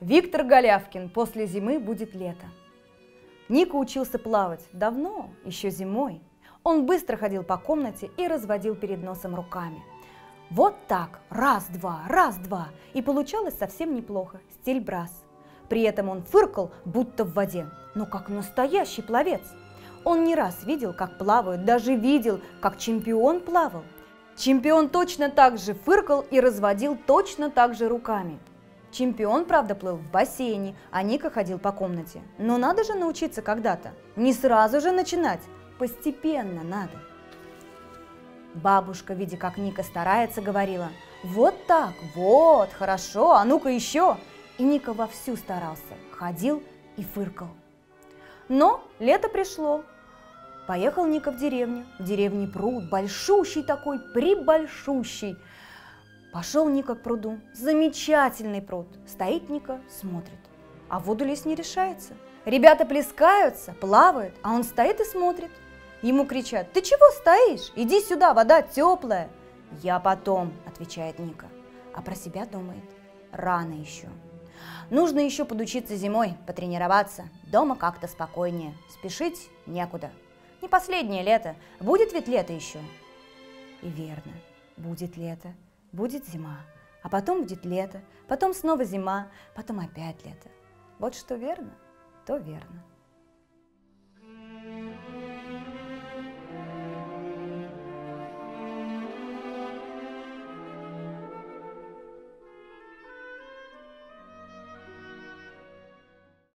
Виктор Голявкин. После зимы будет лето. Ника учился плавать давно, еще зимой. Он быстро ходил по комнате и разводил перед носом руками. Вот так, раз-два, раз-два, и получалось совсем неплохо, стиль брас. При этом он фыркал, будто в воде, но как настоящий пловец. Он не раз видел, как плавают, даже видел, как чемпион плавал. Чемпион точно так же фыркал и разводил точно так же руками. Чемпион, правда, плыл в бассейне, а Ника ходил по комнате. Но надо же научиться когда-то. Не сразу же начинать, постепенно надо. Бабушка, видя, как Ника старается, говорила, «Вот так, вот, хорошо, а ну-ка еще!» И Ника вовсю старался, ходил и фыркал. Но лето пришло. Поехал Ника в деревню. В деревне пруд, большущий такой, прибольшущий. Пошел Ника к пруду. Замечательный пруд. Стоит Ника, смотрит. А в воду лезть не решается. Ребята плескаются, плавают, а он стоит и смотрит. Ему кричат, ты чего стоишь? Иди сюда, вода теплая. Я потом, отвечает Ника, а про себя думает, рано еще. Нужно еще подучиться зимой, потренироваться. Дома как-то спокойнее. Спешить некуда. Не последнее лето. Будет ведь лето еще. И верно, будет лето, будет зима. А потом будет лето, потом снова зима, потом опять лето. Вот что верно, то верно.